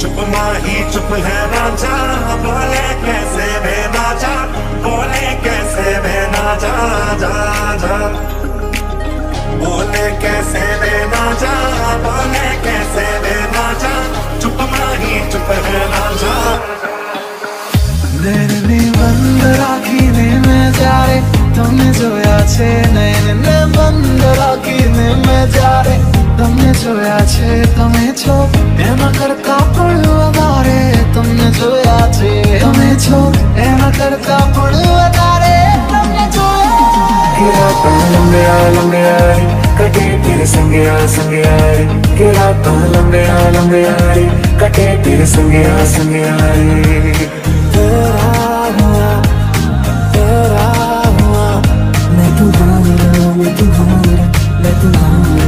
चुप माही चुप है राजा बोले कैसे बेना जा बोले कैसे बेना जा जा जा बोले कैसे बेना जा बोले कैसे बेना जा चुप माही चुप है राजा નયનને બંધ રાખીને મેં જ્યારે તમને જોયા છે નયનને બંધ રાખીને મેં જ્યારે તમને જોયા છે તમે છો એના કરતા છો એમાં કરતા પણ વધારે તમને જોયા કેરા પણ લંબે આ લંબે આરી કટે તેરે સંગે આ સંગે આરી કેરા પણ લંબે આ લંબે આરી કટે તેરે સંગે આ સંગે આરી તેરા હુઆ તેરા હુઆ મેં તુમ્હારા મેં તુમ્હારા મેં તુમ્હારા